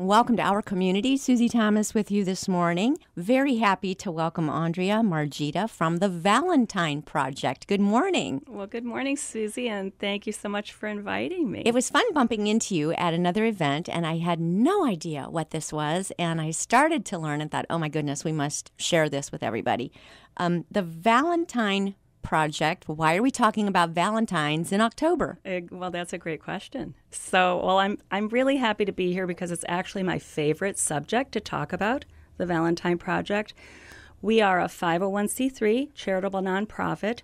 Welcome to our community. Susie Thomas with you this morning. Very happy to welcome Andrea Margita from the Valentine Project. Good morning. Well, good morning, Susie, and thank you so much for inviting me. It was fun bumping into you at another event, and I had no idea what this was. And I started to learn and thought, oh my goodness, we must share this with everybody. Um, the Valentine project. Why are we talking about Valentine's in October? Well, that's a great question. So, well, I'm I'm really happy to be here because it's actually my favorite subject to talk about, the Valentine Project. We are a 501c3 charitable nonprofit.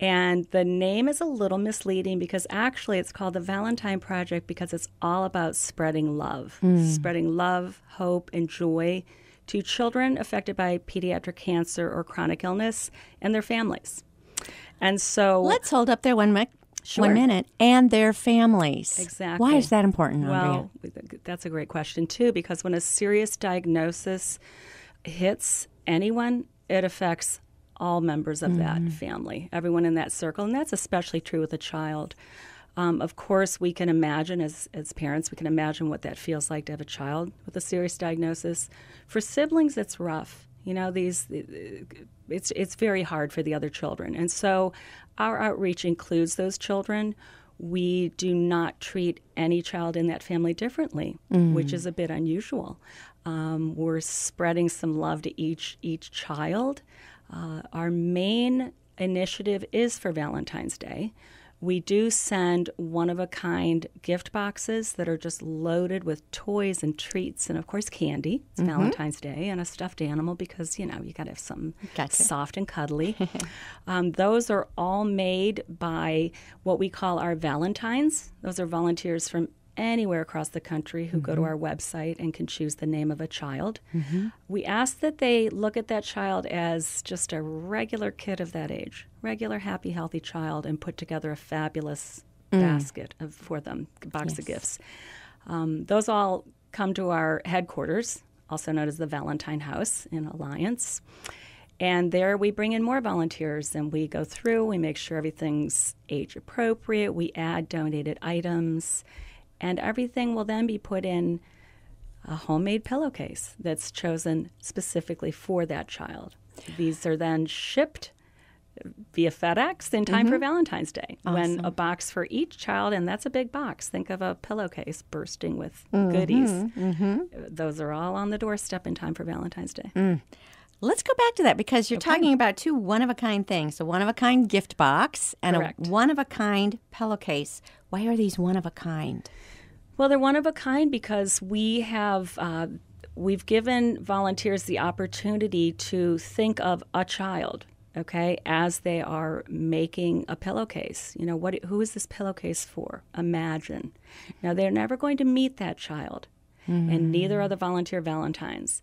And the name is a little misleading because actually it's called the Valentine Project because it's all about spreading love, mm. spreading love, hope, and joy to children affected by pediatric cancer or chronic illness and their families. And so let's hold up there one minute. Sure. One minute, and their families. Exactly. Why is that important? Well, that's a great question too, because when a serious diagnosis hits anyone, it affects all members of mm-hmm. that family, everyone in that circle, and that's especially true with a child. Um, of course, we can imagine as, as parents, we can imagine what that feels like to have a child with a serious diagnosis. For siblings, it's rough. You know, these it's it's very hard for the other children, and so our outreach includes those children. We do not treat any child in that family differently, mm. which is a bit unusual. Um, we're spreading some love to each each child. Uh, our main initiative is for Valentine's Day. We do send one of a kind gift boxes that are just loaded with toys and treats, and of course, candy. It's mm-hmm. Valentine's Day, and a stuffed animal because, you know, you got to have something gotcha. soft and cuddly. um, those are all made by what we call our Valentines. Those are volunteers from anywhere across the country who mm-hmm. go to mm-hmm. our website and can choose the name of a child. Mm-hmm. We ask that they look at that child as just a regular kid of that age, regular, happy, healthy child, and put together a fabulous mm. basket of, for them, box yes. of gifts. Um, those all come to our headquarters, also known as the Valentine House in Alliance. And there we bring in more volunteers and we go through, we make sure everything's age appropriate, we add donated items and everything will then be put in a homemade pillowcase that's chosen specifically for that child. These are then shipped via FedEx in time mm-hmm. for Valentine's Day. Awesome. When a box for each child, and that's a big box. Think of a pillowcase bursting with mm-hmm. goodies. Mm-hmm. Those are all on the doorstep in time for Valentine's Day. Mm. Let's go back to that because you're okay. talking about two one of a kind things. A one of a kind gift box and Correct. a one of a kind pillowcase. Why are these one of a kind? Well, they're one of a kind because we have uh, we've given volunteers the opportunity to think of a child okay as they are making a pillowcase you know what who is this pillowcase for imagine now they're never going to meet that child mm-hmm. and neither are the volunteer valentines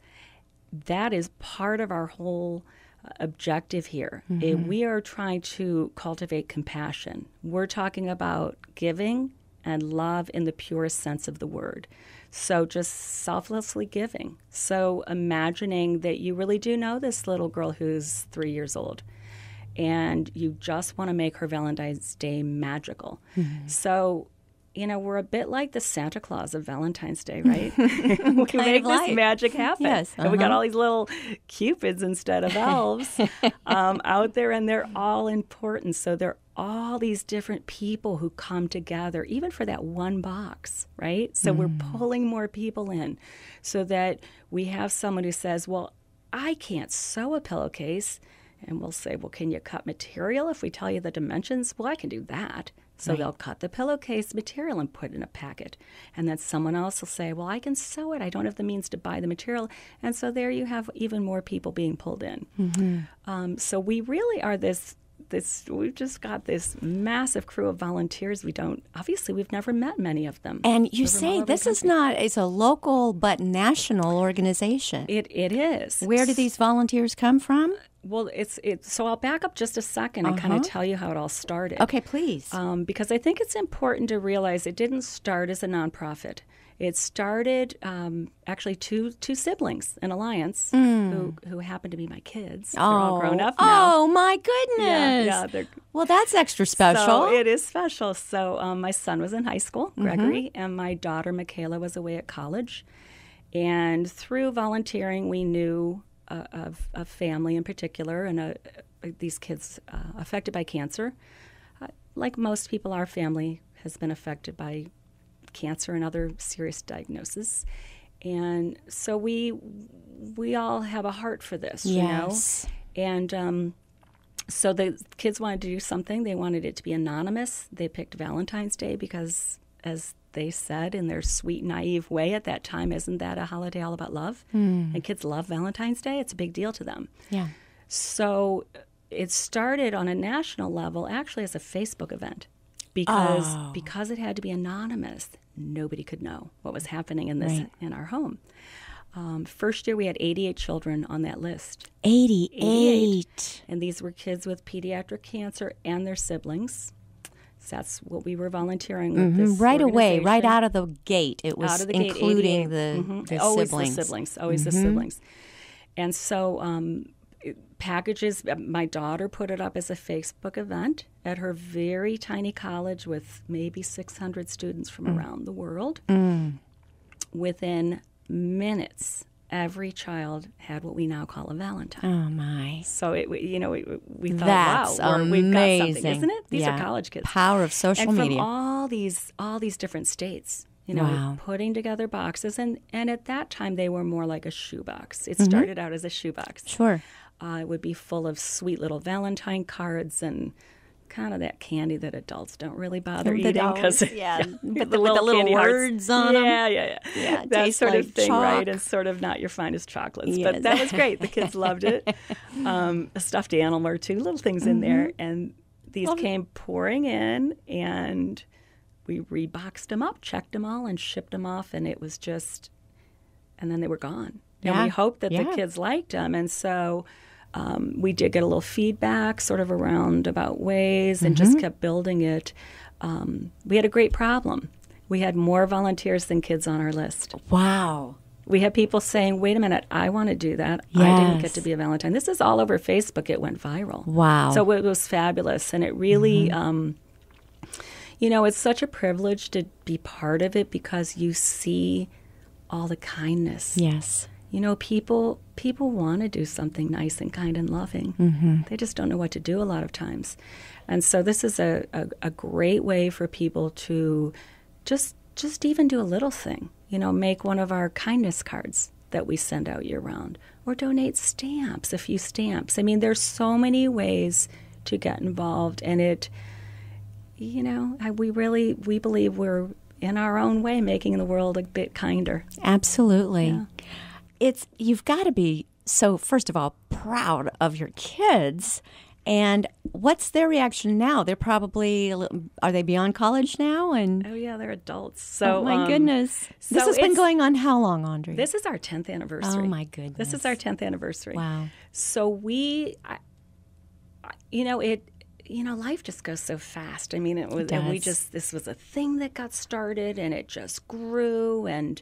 that is part of our whole uh, objective here mm-hmm. we are trying to cultivate compassion we're talking about giving and love in the purest sense of the word. So just selflessly giving. So imagining that you really do know this little girl who's three years old and you just want to make her Valentine's Day magical. Mm-hmm. So you know, we're a bit like the Santa Claus of Valentine's Day, right? we kind make this like. magic happen. Yes, uh-huh. and we got uh-huh. all these little cupids instead of elves um, out there, and they're all important. So they're all these different people who come together, even for that one box, right? So mm. we're pulling more people in so that we have someone who says, Well, I can't sew a pillowcase. And we'll say, Well, can you cut material if we tell you the dimensions? Well, I can do that. So right. they'll cut the pillowcase material and put it in a packet. And then someone else will say, Well, I can sew it. I don't have the means to buy the material. And so there you have even more people being pulled in. Mm-hmm. Um, so we really are this this we've just got this massive crew of volunteers we don't obviously we've never met many of them and you say this is not it's a local but national organization it it is where do these volunteers come from well it's it's so i'll back up just a 2nd uh-huh. and kind of tell you how it all started okay please um, because i think it's important to realize it didn't start as a nonprofit it started um, actually two two siblings an alliance mm. who who happen to be my kids. Oh, they're all grown up now. Oh my goodness! Yeah, yeah well, that's extra special. So it is special. So um, my son was in high school, mm-hmm. Gregory, mm-hmm. and my daughter Michaela was away at college. And through volunteering, we knew uh, of a family in particular and uh, these kids uh, affected by cancer. Uh, like most people, our family has been affected by cancer and other serious diagnoses. And so we we all have a heart for this, Yes. you know. And um, so the kids wanted to do something. They wanted it to be anonymous. They picked Valentine's Day because, as they said in their sweet, naive way at that time, isn't that a holiday all about love? And kids love Valentine's Day. It's a big deal to them. Yeah. So it started on a national level actually as a Facebook event because Oh. because it had to be anonymous. Nobody could know what was happening in this Right. in our home. Um, first year we had 88 children on that list. 88. And these were kids with pediatric cancer and their siblings. That's what we were volunteering with. Mm-hmm. Right away, right out of the gate, it was the including 88. the, Mhm. the always siblings. the siblings, always the siblings. And so um, packages. uh, My daughter put it up as a Facebook event at her very tiny college with maybe 600 students from around the world. Within minutes, every child had what we now call a Valentine. Oh, my. So it, we- you know, we, we thought, That's wow, we've got something, isn't it? These Yeah. are college kids Power of social and from media. all these all these different states you know Wow. putting together boxes and and at that time they were more like a shoebox Mm-hmm. it started out as a shoebox sure. uh, it would be full of sweet little valentine cards and kind of that candy that adults don't really bother That eating because yeah, but the- with the little little candy hearts. words on 'em. yeah yeah yeah Yeah, that sort like of thing right chalk. and sort of not your finest chocolates Yes. but that was great the kids loved it um, a stuffed animal or two little things in Mm-hmm. there and these came pouring in and we reboxed them up checked them all and shipped them off and it was just and then they were gone and we hoped that Yeah. the kids liked them and so um, we did get a little feedback sort of around about ways and Mm-hmm. just kept building it um, we had a great problem we had more volunteers than kids on our list Wow. we had people saying, wait a minute, I want to do that. I didn't get to be a Valentine. This is all over Facebook. It went viral. Wow. So it was fabulous. And it really, um, you know, it's such a privilege to be part of it because you see all the kindness. Yes. You know, people people want to do something nice and kind and loving. Mm-hmm. They just don't know what to do a lot of times. And so this is a, a, a great way for people to just just even do a little thing. You know, make one of our kindness cards that we send out year round or donate stamps, a few stamps. I mean, there's so many ways to get involved and it you know, I, we really we believe we're in our own way making the world a bit kinder. Absolutely. It's you've got to be so first of all proud of your kids. And what's their reaction now? They're probably little, are they beyond college now? And Oh yeah, they're adults. So oh my um, goodness, this so has been going on how long, Andre? This is our tenth anniversary. oh my goodness, This is our tenth anniversary. wow. So we, I, you know, it, you know, life just goes so fast. I mean, it was, and we just, this was a thing that got started, and it just grew, and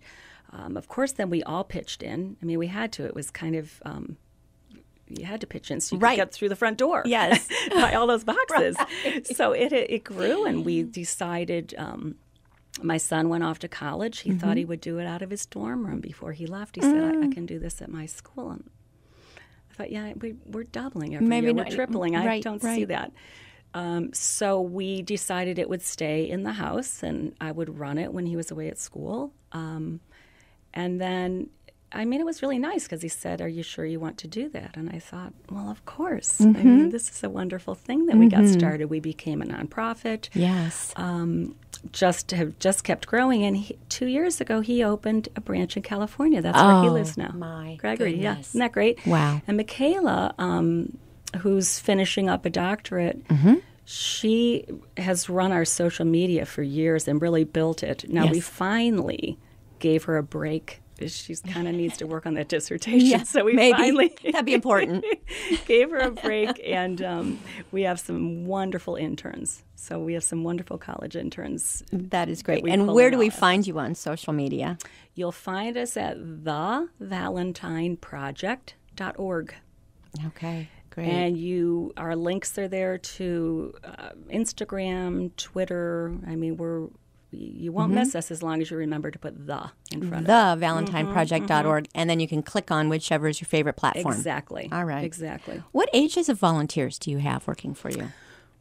um, of course, then we all pitched in. I mean, we had to. It was kind of. Um, you had to pitch in so you Right. could get through the front door. Yes. by all those boxes. So it it grew, and we decided. Um, my son went off to college. He Mm-hmm. thought he would do it out of his dorm room before he left. He said, Mm. I, "I can do this at my school." And I thought, "Yeah, we, we're doubling every Maybe year. not- We're tripling. I don't see that." Um, so we decided it would stay in the house, and I would run it when he was away at school. Um, and then, I mean, it was really nice because he said, "Are you sure you want to do that?" And I thought, "Well, of course. I Mm-hmm. mean, this is a wonderful thing that we got started. We became a nonprofit. Yes. Um, just have just kept growing, and he, two years ago he opened a branch in California. That's where he Oh, lives now. my Gregory, yeah, isn't that great? Wow. And Michaela, um, who's finishing up a doctorate, Mm-hmm. she has run our social media for years and really built it. Now we finally gave her a break. She kind of needs to work on that dissertation, Yeah, so we maybe. finally That'd be important. gave her a break, and um, we have some wonderful interns. So we have some wonderful college interns. that is great. we And where do we find you on social media? You'll find us at thevalentineproject.org. Okay, great. And you, our links are there to uh, Instagram, Twitter. I mean, we're you won't mm-hmm. miss us as long as you remember to put the in front of The ValentineProject.org, mm-hmm, mm-hmm. and then you can click on whichever is your favorite platform. Exactly. All right. Exactly. What ages of volunteers do you have working for you?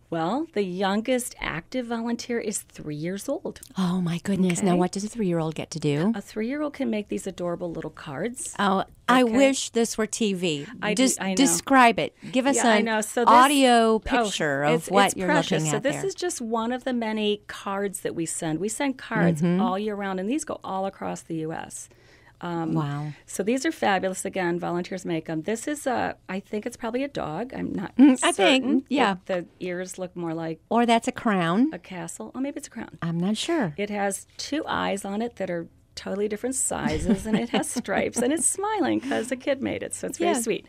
Well, the youngest active volunteer is three years old. Oh my goodness! Now, what does a three-year-old get to do? A three year old can make these adorable little cards. Oh, I wish this were TV. I Just I describe it. Give us Yeah, an. So this- audio Oh, picture it's- of what it's you're precious. looking so at this there. is just one of the many cards that we send. We send cards Mm-hmm. all year round, and these go all across the U.S. wow. So these are fabulous. Again, volunteers make them. This is a, I think it's probably a dog. I'm not. Mm, I think, yeah. The, the ears look more like Or that's a crown. a castle. Oh, maybe it's a crown. I'm not sure. It has two eyes on it that are totally different sizes, and it has stripes, and it's smiling because a kid made it. So it's very Yeah. sweet.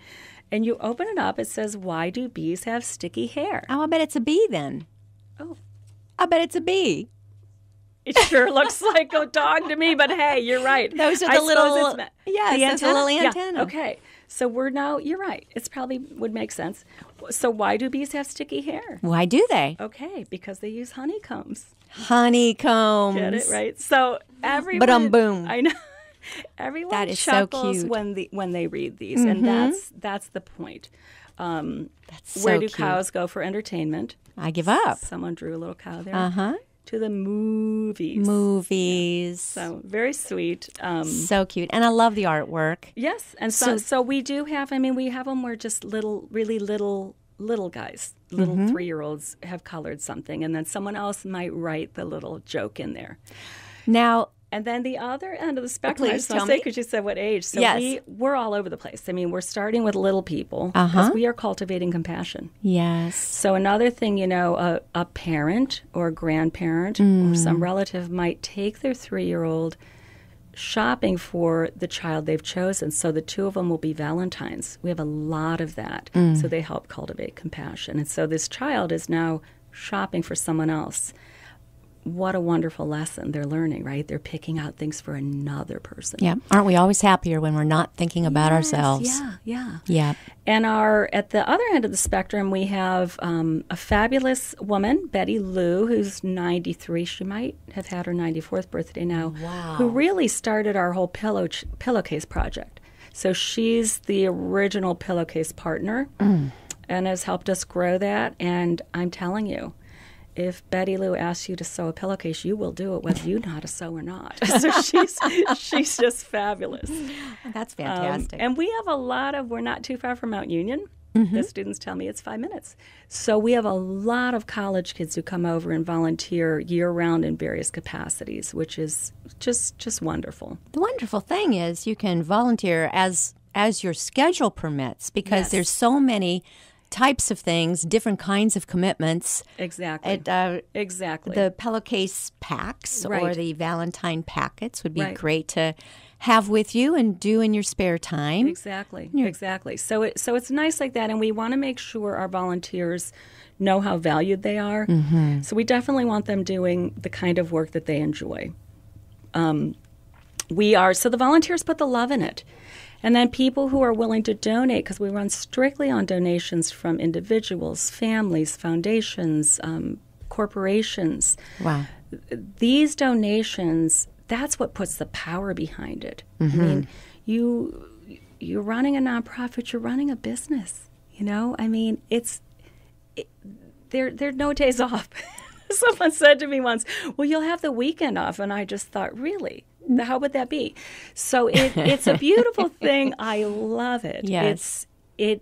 And you open it up. It says, "Why do bees have sticky hair?" Oh, I bet it's a bee then. Oh. I bet it's a bee. It sure looks like a dog to me, but hey, you're right. Those are I the suppose little- it's ma- the antenna? little Yeah. Okay, so we're now. You're right. It's probably would make sense. So why do bees have sticky hair? Why do they? Okay, because they use honeycombs. Honeycombs. Get it right. So everyone. Ba-dum boom. I know. Everyone That is so chuckles cute. Mm-hmm. when the when they read these, and that's that's the point. Um, That's where do cute. cows go for entertainment? I give up. Someone drew a little cow there. Uh huh. To the movies. Movies. So very sweet. Um, So cute. And I love the artwork. yes, and so, so we do have. I mean, we have them where just little, really little, little guys, little Mm-hmm. three-year-olds have colored something, and then someone else might write the little joke in there. Now, And then the other end of the spectrum, I please just want tell to say, because you said what age. So Yes. we, we're all over the place. I mean, we're starting with little people Uh-huh. because we are cultivating compassion. yes. So another thing, you know, a, a parent or a grandparent or Mm. some relative might take their three-year-old shopping for the child they've chosen. So the two of them will be Valentines. We have a lot of that. Mm. So they help cultivate compassion. And so this child is now shopping for someone else. What a wonderful lesson they're learning, right? They're picking out things for another person. Yeah. Aren't we always happier when we're not thinking about Yes, ourselves? Yeah, yeah. Yeah. And our at the other end of the spectrum, we have um, a fabulous woman, Betty Lou, who's 93. She might have had her 94th birthday now. Wow. Who really started our whole pillow ch- pillowcase project. So she's the original pillowcase partner, Mm. and has helped us grow that. And I'm telling you. If Betty Lou asks you to sew a pillowcase, you will do it whether you know how to sew or not. So she's she's just fabulous. That's Um, fantastic. and we have a lot of, we're not too far from Mount Union. Mm-hmm. The students tell me it's five minutes. So we have a lot of college kids who come over and volunteer year round in various capacities, which is just just wonderful. the wonderful thing is you can volunteer as as your schedule permits because Yes. there's so many types of things, different kinds of commitments. Exactly. It, uh, exactly. the pillowcase packs or the Valentine packets would be Right. great to have with you and do in your spare time. Exactly. Exactly. So it so it's nice like that, and we want to make sure our volunteers know how valued they are. Mm-hmm. So we definitely want them doing the kind of work that they enjoy. Um, we are so the volunteers put the love in it, and then people who are willing to donate because we run strictly on donations from individuals, families, foundations, um, corporations. Wow. these donations that's what puts the power behind it. I mean you you're running a nonprofit you're running a business you know? I mean it's it, there there are no days off. Someone said to me once well you'll have the weekend off. And i just thought really how would that be so it, it's a beautiful thing i love it Yes. it's it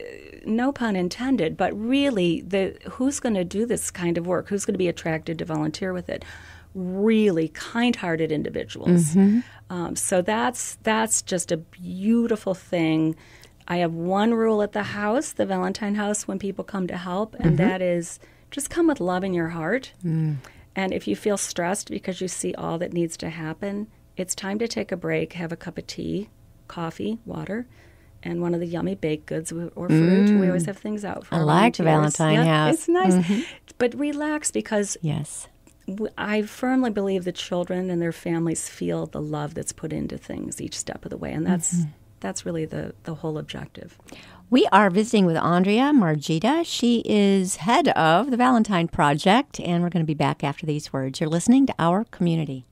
uh, no pun intended, but really, the who's going to do this kind of work? Who's going to be attracted to volunteer with it? Really kind-hearted individuals. Mm-hmm. Um, so that's that's just a beautiful thing. I have one rule at the house, the Valentine House, when people come to help, and mm-hmm. that is just come with love in your heart. Mm. And if you feel stressed because you see all that needs to happen, it's time to take a break, have a cup of tea, coffee, water, and one of the yummy baked goods or fruit. We always mm. have things out for I our like the volunteers. Valentine Yeah, House. It's nice. Mm-hmm. But relax because Yes. I firmly believe the children and their families feel the love that's put into things each step of the way, and that's mm-hmm. that's really the, the whole objective. We are visiting with Andrea Margita. She is head of the Valentine Project, and we're going to be back after these words. You're listening to Our Community.